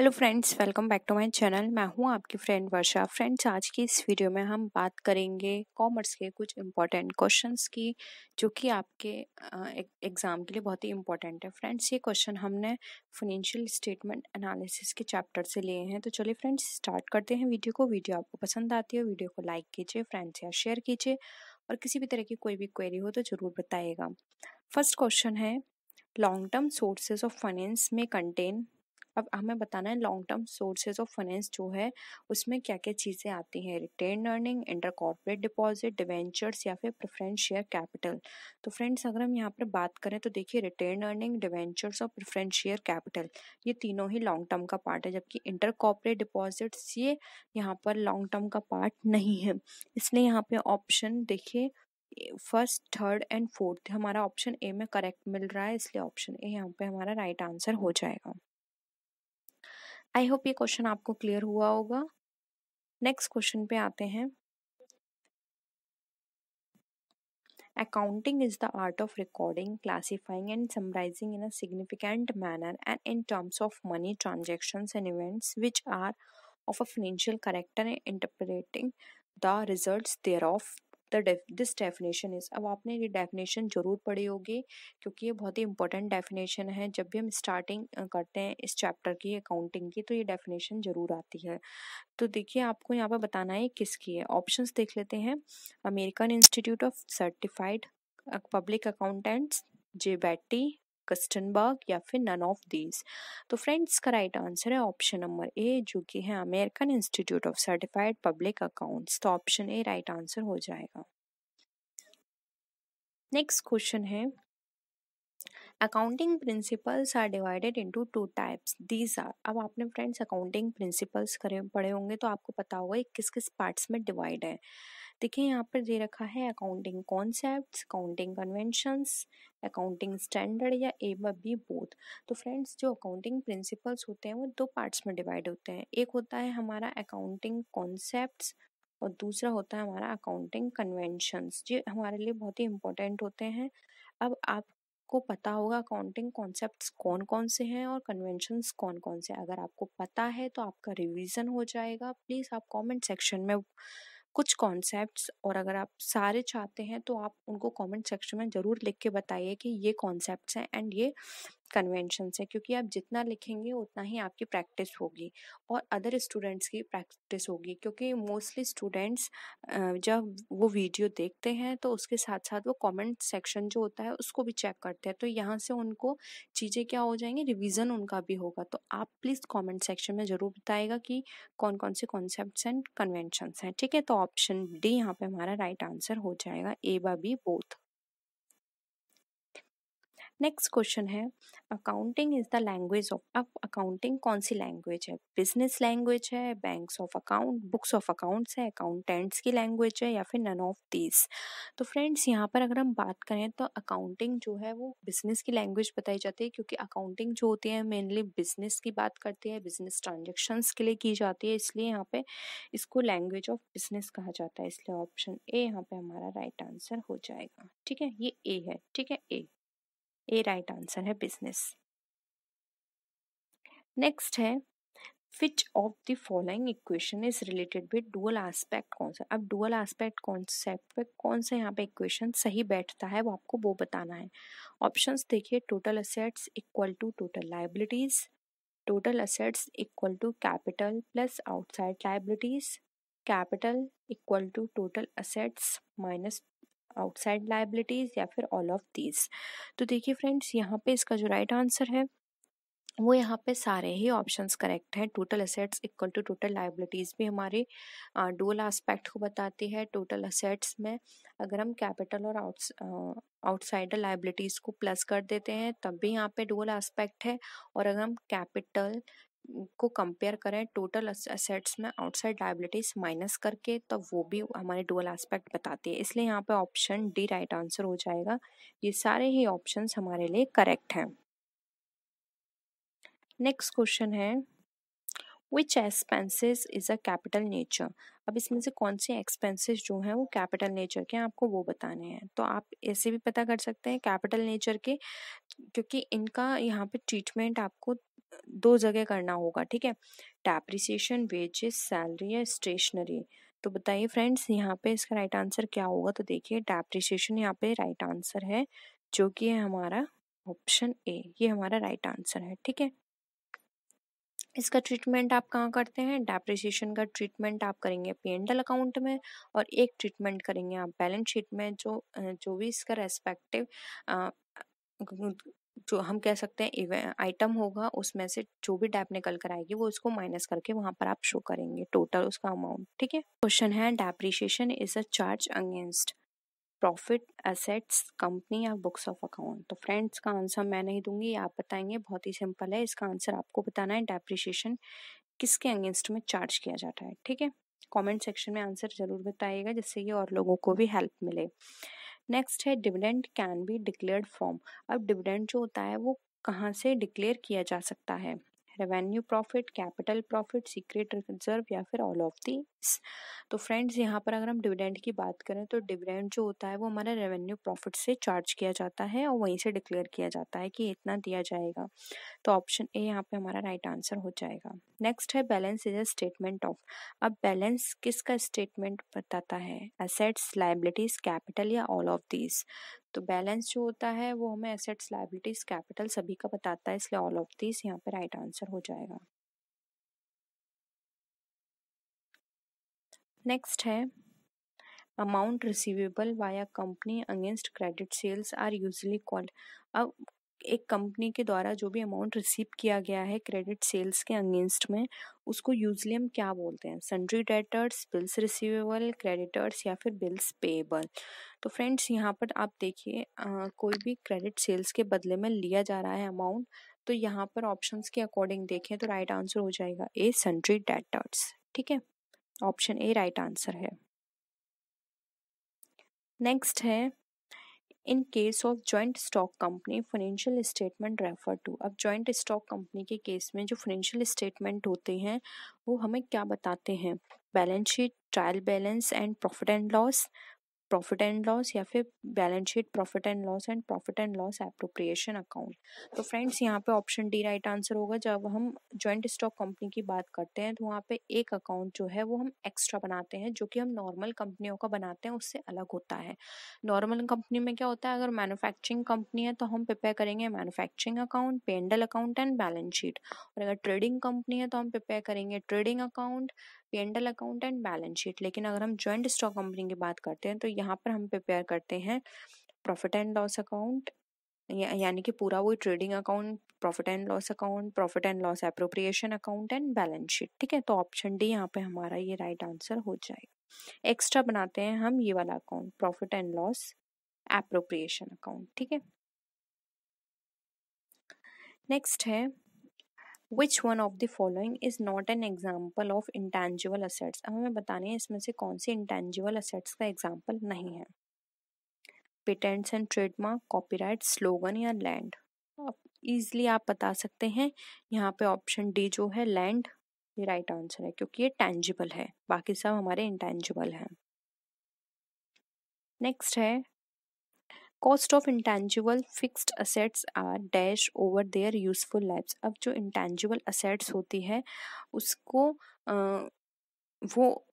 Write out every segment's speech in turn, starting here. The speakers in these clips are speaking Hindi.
Hello friends welcome back to my channel मैं हूँ आपकी फ्रेंड वर्षा। फ्रेंड्स आज की इस वीडियो में हम बात करेंगे कॉमर्स के कुछ इम्पोर्टेंट क्वेश्चंस की, जो कि आपके एग्ज़ाम के लिए बहुत ही इम्पोर्टेंट है। फ्रेंड्स ये क्वेश्चन हमने फाइनेंशियल स्टेटमेंट एनालिसिस के चैप्टर से लिए हैं। तो चलिए फ्रेंड्स स्टार्ट करते हैं वीडियो को। वीडियो आपको पसंद आती है वीडियो को लाइक कीजिए फ्रेंड्स या शेयर कीजिए। और किसी भी तरह की कोई भी क्वेरी हो तो ज़रूर बताइएगा। फ़र्स्ट क्वेश्चन है long term sources of finance में कंटेन अब हमें बताना है long term sources of finance जो है, उसमें क्या क्या चीज़ें आती हैं? Retain earning inter corporate deposit debentures या फिर प्रेफरेंस शेयर कैपिटल तो फ्रेंड्स अगर हम यहाँ पर बात करें तो देखिए रिटेन अर्निंग डिवेंचर्स और प्रेफरेंस शेयर कैपिटल ये तीनों ही लॉन्ग टर्म का पार्ट है, जबकि इंटर कॉर्पोरेट डिपॉजिट्स ये यहाँ पर लॉन्ग टर्म का पार्ट नहीं है। इसलिए यहाँ पे ऑप्शन देखिए फ़र्स्ट थर्ड एंड फोर्थ हमारा ऑप्शन ए में करेक्ट मिल रहा है, इसलिए ऑप्शन ए यहाँ पे हमारा राइट right आंसर हो जाएगा। आई होप ये क्वेश्चन आपको क्लियर हुआ होगा नेक्स्ट क्वेश्चन पे आते हैं Accounting is the art of recording, classifying, and summarizing in a significant manner and in terms of money transactions and events which are of a financial character and interpreting the results thereof the this definition is अब आपने ये डेफिनेशन ज़रूर पढ़ी होगी, क्योंकि ये बहुत ही इंपॉर्टेंट डेफिनेशन है। जब भी हम स्टार्टिंग करते हैं इस चैप्टर की अकाउंटिंग की तो ये डेफिनेशन ज़रूर आती है। तो देखिए, आपको यहाँ पर बताना है किसकी है। ऑप्शन देख लेते हैं। American Institute of Certified Public Accountants J Batty Kastenberg या फिर नन ऑफ़ दीज तो फ्रेंड्स का राइट आंसर है ऑप्शन नंबर ए जो कि है American Institute of Certified Public accounts तो ऑप्शन ए राइट आंसर हो जाएगा। नेक्स्ट क्वेश्चन है। Accounting principles are divided into two types these are अब आपने फ्रेंड्स अकाउंटिंग प्रिंसिपल्स करे, पढ़े होंगे तो आपको पता होगा किस किस पार्ट्स में डिवाइड है। देखिए, यहाँ पर दे रखा है accounting concept accounting conventions accounting standard या ए बी बोथ तो फ्रेंड्स जो अकाउंटिंग प्रिंसिपल्स होते हैं, वो दो पार्ट्स में डिवाइड होते हैं। एक होता है हमारा अकाउंटिंग कॉन्सेप्ट और दूसरा होता है हमारा अकाउंटिंग कन्वेंशंस जो हमारे लिए बहुत ही इंपॉर्टेंट होते हैं। अब आप को पता होगा अकाउंटिंग कॉन्सेप्ट्स कौन कौन से हैं और कन्वेंशंस कौन कौन से अगर आपको पता है तो आपका रिवीजन हो जाएगा। प्लीज़ आप कमेंट सेक्शन में कुछ कॉन्सेप्ट्स और अगर आप सारे चाहते हैं तो आप उनको कमेंट सेक्शन में ज़रूर लिख के बताइए कि ये कॉन्सेप्ट्स हैं एंड ये कन्वेंशन है क्योंकि आप जितना लिखेंगे, उतना ही आपकी प्रैक्टिस होगी और अदर स्टूडेंट्स की प्रैक्टिस होगी, क्योंकि मोस्टली स्टूडेंट्स जब वो वीडियो देखते हैं तो उसके साथ साथ वो कमेंट सेक्शन जो होता है, उसको भी चेक करते हैं। तो यहाँ से उनको चीज़ें क्या हो जाएँगी, रिवीजन उनका भी होगा। तो आप प्लीज़ कमेंट सेक्शन में ज़रूर बताएगा कि कौन कौन से कॉन्सेप्ट एंड कन्वेंशंस हैं। ठीक है तो ऑप्शन डी यहाँ पे हमारा राइट आंसर हो जाएगा ए बा बी बोथ। नेक्स्ट क्वेश्चन है accounting is the language of अब अकाउंटिंग कौन सी लैंग्वेज है? बिज़नेस लैंग्वेज है banks of account books of accounts है अकाउंटेंट्स की लैंग्वेज है, या फिर नन ऑफ़ दीज तो फ्रेंड्स यहाँ पर अगर हम बात करें तो अकाउंटिंग जो है वो बिज़नेस की लैंग्वेज बताई जाती है, क्योंकि अकाउंटिंग जो होती है मेनली बिज़नेस की बात करती है बिज़नेस ट्रांजेक्शन्स के लिए की जाती है, इसलिए यहाँ पे इसको लैंग्वेज ऑफ़ बिज़नेस कहा जाता है, इसलिए ऑप्शन ए यहाँ पे हमारा राइट आंसर हो जाएगा। ठीक है? ये ए है, ठीक है? ए ए राइट आंसर है बिज़नेस। नेक्स्ट है which of the following equation is related with dual aspect कौन सा? अब डुअल एस्पेक्ट कॉन्सेप्ट कौन सा यहाँ पे इक्वेशन सही बैठता है वो आपको वो बताना है। ऑप्शंस देखिए total assets equal to total liabilities total assets equal to capital plus outside liabilities capital equal to total assets minus outside liabilities या फिर ऑल ऑफ़ दीज तो देखिए फ्रेंड्स यहाँ पे इसका जो राइट right आंसर है, वो यहाँ पे सारे ही ऑप्शंस करेक्ट हैं। Total assets equal to total liabilities भी हमारे डुअल एस्पेक्ट को बताती है। टोटल असेट्स में अगर हम कैपिटल और आउट आउटसाइडर लाइबिलिटीज़ को प्लस कर देते हैं, तब भी यहाँ पे डुअल एस्पेक्ट है। और अगर हम कैपिटल को कंपेयर करें टोटल असेट्स में आउटसाइड लाइबिलिटीज माइनस करके तो वो भी हमारे डुअल एस्पेक्ट बताती है। इसलिए यहाँ पे ऑप्शन डी राइट आंसर हो जाएगा। ये सारे ही ऑप्शंस हमारे लिए करेक्ट हैं। नेक्स्ट क्वेश्चन है which expenses is a capital nature अब इसमें से कौन से एक्सपेंसेस जो हैं वो कैपिटल नेचर के आपको वो बताने हैं। तो आप ऐसे भी पता कर सकते हैं कैपिटल नेचर के, क्योंकि इनका यहाँ पे ट्रीटमेंट आपको दो जगह करना होगा, ठीक है? डेप्रिसिएशन वेजेस सैलरी या स्टेशनरी तो बताइए फ्रेंड्स यहाँ पे इसका राइट आंसर क्या होगा? तो देखिए डेप्रिसिएशन यहाँ पे राइट आंसर है, जो कि है हमारा ऑप्शन ए ये हमारा राइट आंसर है, ठीक है? इसका ट्रीटमेंट आप कहाँ करते हैं? डेप्रिसिएशन का ट्रीटमेंट आप करेंगे पी एंडल अकाउंट में और एक ट्रीटमेंट करेंगे आप बैलेंस शीट में, जो जो भी इसका रेस्पेक्टिव जो हम कह सकते हैं आइटम होगा, उसमें से जो भी डैप निकल कर आएगी, वो उसको माइनस करके वहाँ पर आप शो करेंगे, टोटल उसका अमाउंट, ठीक है? क्वेश्चन है depreciation is a charge against profit, assets, company या बुक्स ऑफ़ अकाउंट। तो फ्रेंड्स का आंसर मैं नहीं दूँगी आप बताएँगे, बहुत ही सिंपल है, इसका आंसर आपको बताना है डेप्रिशिएशन किसके अगेंस्ट में चार्ज किया जाता है, ठीक है? कमेंट सेक्शन में आंसर ज़रूर बताइएगा, जिससे ये और लोगों को भी हेल्प मिले। नेक्स्ट है dividend can be declared from अब डिविडेंड जो होता है, वो कहाँ से डिक्लेयर किया जा सकता है? Revenue profit capital profit secret reserve या फिर ऑल ऑफ़ दी तो फ्रेंड्स यहाँ पर अगर हम डिविडेंड की बात करें तो डिविडेंड जो होता है वो हमारा रेवेन्यू प्रॉफिट से चार्ज किया जाता है और वहीं से डिक्लेयर किया जाता है कि इतना दिया जाएगा। तो ऑप्शन ए यहाँ पे हमारा राइट right आंसर हो जाएगा। नेक्स्ट है balance is a statement of अब बैलेंस किसका स्टेटमेंट बताता है? एसेट्स लाइबिलिटीज कैपिटल या ऑल ऑफ़ दीज तो बैलेंस जो होता है, वो हमें एसेट्स लाइबिलिटीज कैपिटल सभी का बताता है, इसलिए ऑल ऑफ़ दिस यहाँ पे राइट आंसर हो जाएगा। नेक्स्ट है, amount receivable via company against credit sales are usually called, अब एक कंपनी के द्वारा जो भी अमाउंट रिसीव किया गया है क्रेडिट सेल्स के अगेंस्ट में, उसको यूजली हम क्या बोलते हैं? Sundry debtors bills receivable creditors या फिर बिल्स पेएबल तो फ्रेंड्स यहाँ पर आप देखिए कोई भी क्रेडिट सेल्स के बदले में लिया जा रहा है अमाउंट तो यहाँ पर ऑप्शंस के अकॉर्डिंग देखें तो राइट आंसर हो जाएगा ए सन्ड्री डेटर्स ठीक है? ऑप्शन ए राइट आंसर है. नेक्स्ट है in case of joint stock company financial statement refer to अब जॉइंट स्टॉक कंपनी के केस में जो फाइनेंशियल स्टेटमेंट होते हैं, वो हमें क्या बताते हैं? Balance sheet trial balance and profit and loss profit and loss या फिर balance sheet profit and loss and profit and loss appropriation account तो फ्रेंड्स यहाँ पे ऑप्शन डी राइट आंसर होगा, जब हम जॉइंट स्टॉक कंपनी की बात करते हैं तो वहाँ पे एक अकाउंट जो है, वो हम एक्स्ट्रा बनाते हैं, जो कि हम नॉर्मल कंपनियों का बनाते हैं, उससे अलग होता है। नॉर्मल कंपनी में क्या होता है, अगर मैनुफैक्चरिंग कंपनी है तो हम प्रिपेयर करेंगे manufacturing account P and L account and balance sheet और अगर ट्रेडिंग कंपनी है तो हम प्रिपेयर करेंगे trading account P and L account and balance sheet लेकिन अगर हम ज्वाइंट स्टॉक कंपनी की बात करते हैं तो यहाँ पर हम प्रिपेयर करते हैं प्रॉफिट एंड लॉस अकाउंट यानी कि पूरा वही trading account profit and loss account profit and loss appropriation account and balance sheet ठीक है? तो ऑप्शन डी यहाँ पे हमारा ये राइट आंसर हो जाएगा। एक्स्ट्रा बनाते हैं हम ये वाला account profit and loss appropriation account ठीक है? नेक्स्ट है which one of the following is not an example of intangible assets अब हमें बताने हैं इसमें से कौन सी इंटेंजिबल असेट्स का एग्ज़ाम्पल नहीं है। Patents and trademark copyright slogan या लैंड अब इजली आप बता सकते हैं, यहाँ पे ऑप्शन डी जो है लैंड ये राइट आंसर है, क्योंकि ये टेंजिबल है। बाकी सब हमारे इंटेंजिबल हैं। नेक्स्ट है cost of intangible fixed assets are dash over their useful lifes अब जो इंटेंजिबल असेट्स होती है उसको आ, वो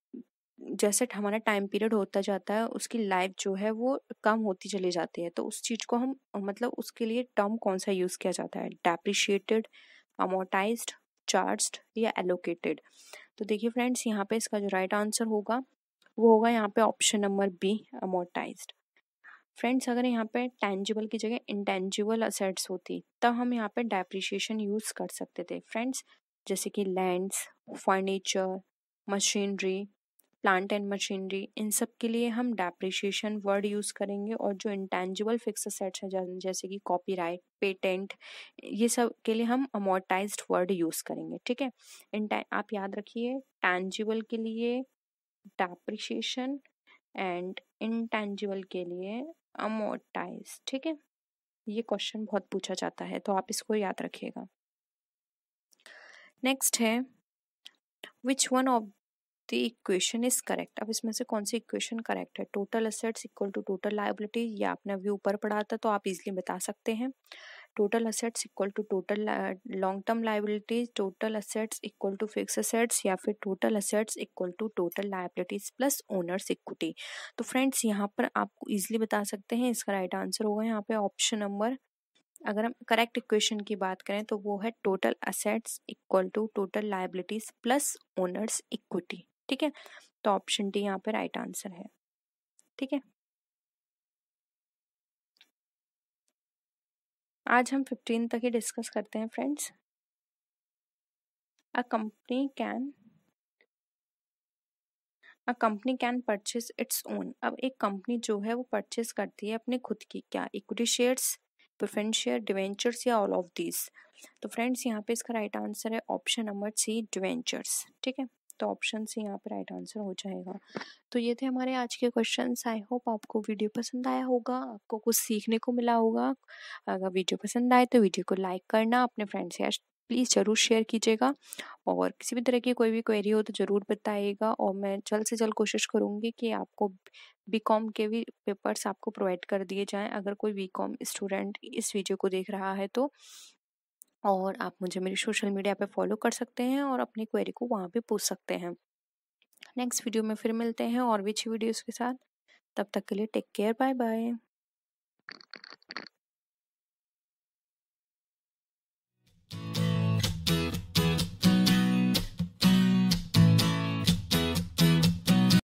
जैसे हमारा टाइम पीरियड होता जाता है उसकी लाइफ जो है वो कम होती चली जाती है। तो उस चीज़ को हम मतलब उसके लिए टर्म कौन सा यूज़ किया जाता है? डेप्रिशिएटेड अमोटाइज्ड चार्ज्ड या एलोकेटेड तो देखिए फ्रेंड्स यहाँ पे इसका जो राइट right आंसर होगा वो होगा यहाँ पे option number B amortized friends, अगर यहाँ पे टेंजिबल की जगह इंटेंजिबल असेट्स होती, तब हम यहाँ पे डेप्रिशिएशन यूज़ कर सकते थे। फ्रेंड्स, जैसे कि lands furniture machinery plant and machinery इन सब के लिए हम डेप्रिशिएशन वर्ड यूज़ करेंगे और जो इंटेंजिबल फिक्स असेट्स हैं, जैसे कि कॉपीराइट पेटेंट ये सब के लिए हम अमोटाइज्ड वर्ड यूज़ करेंगे, ठीक है? आप याद रखिए टेंजिबल के लिए डेप्रिशिएशन एंड इंटेंजिबल के लिए अमोटाइज ठीक है? ये क्वेश्चन बहुत पूछा जाता है तो आप इसको याद रखिएगा। नेक्स्ट है which one of the equation is correct अब इसमें से कौन सी इक्वेशन करेक्ट है? Total assets equal to total liability या आपने व्यू ऊपर पढ़ा था तो आप इजिली बता सकते हैं। Total assets equal to total long term liabilities total assets equal to fix assets या फिर total assets equal to total liabilities plus owners equity तो फ्रेंड्स यहाँ पर आपको ईजिली बता सकते हैं, इसका राइट आंसर होगा यहाँ पे ऑप्शन नंबर अगर हम करेक्ट इक्वेशन की बात करें तो वो है total assets equal to total liabilities plus owners equity ठीक है? तो ऑप्शन डी यहाँ पे राइट आंसर है। ठीक है? आज हम फिफ्टीन तक ही डिस्कस करते हैं friends a company can a company can purchase its own अब एक कंपनी जो है वो परचेज करती है अपने खुद की क्या? Equity shares preference share debentures या ऑल ऑफ़ दीज तो फ्रेंड्स यहाँ पे इसका राइट आंसर है ऑप्शन नंबर सी डिवेंचर्स ठीक है? तो ऑप्शन सी यहाँ पे राइट आंसर हो जाएगा। तो ये थे हमारे आज के क्वेश्चन आई होप आपको वीडियो पसंद आया होगा, आपको कुछ सीखने को मिला होगा। अगर वीडियो पसंद आए तो वीडियो को लाइक करना, अपने फ्रेंड्स या प्लीज़ ज़रूर शेयर कीजिएगा। और किसी भी तरह की कोई भी क्वेरी हो तो ज़रूर बताइएगा। और मैं जल्द से जल्द कोशिश करूँगी कि आपको बी कॉम के भी पेपर्स आपको प्रोवाइड कर दिए जाएँ। अगर कोई बी कॉम स्टूडेंट इस वीडियो को देख रहा है तो और आप मुझे मेरी सोशल मीडिया पे फॉलो कर सकते हैं और अपनी क्वेरी को वहाँ पे पूछ सकते हैं। नेक्स्ट वीडियो में फिर मिलते हैं और भी अच्छी वीडियोज़ के साथ। तब तक के लिए टेक केयर बाय बाय